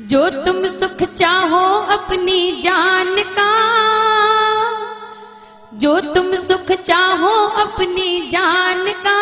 जो तुम सुख चाहो अपनी जान का जो तुम सुख चाहो अपनी जान का